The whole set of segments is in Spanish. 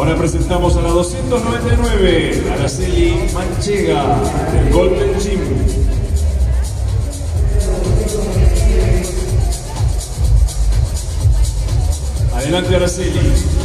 Ahora presentamos a la 299, Araceli Manchega, del Golden Gym. Adelante Araceli.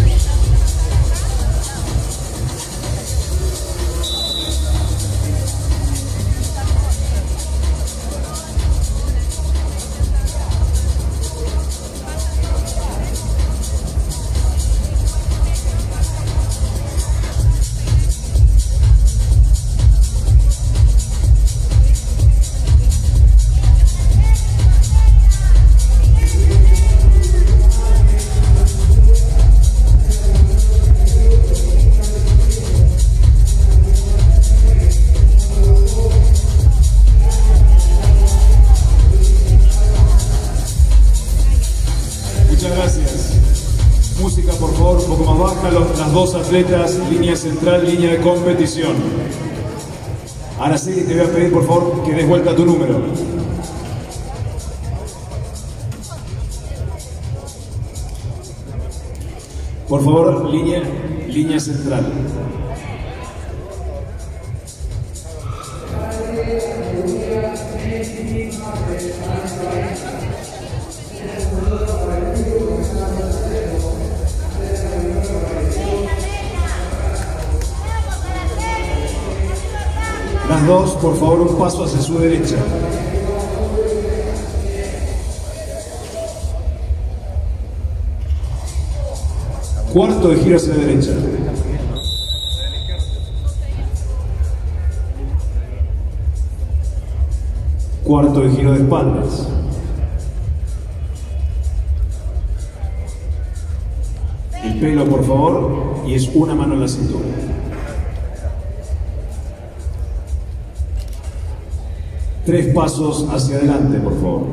Las dos atletas, línea central, línea de competición. Araceli, te voy a pedir, por favor, que des vuelta tu número. Por favor, línea, línea central. Las dos, por favor, un paso hacia su derecha. Cuarto de giro hacia la derecha. Cuarto de giro de espaldas. El pelo, por favor, y es una mano en la cintura. Tres pasos hacia adelante, por favor.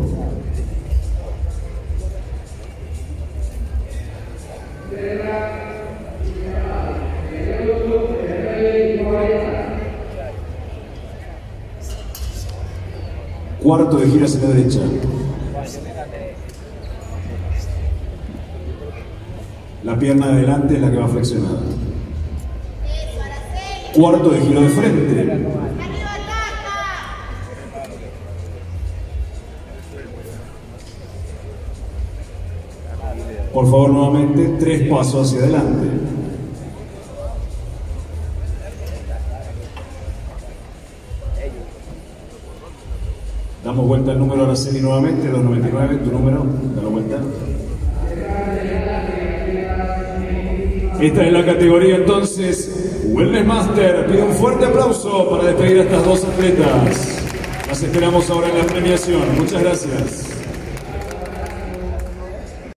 Cuarto de gira hacia la derecha. La pierna de adelante es la que va flexionada. Cuarto de giro de frente. Por favor, nuevamente, tres pasos hacia adelante. Damos vuelta al número Araceli nuevamente, 299, tu número, dalo vuelta. Esta es la categoría entonces Wellness Master. Pido un fuerte aplauso para despedir a estas dos atletas. Las esperamos ahora en la premiación. Muchas gracias.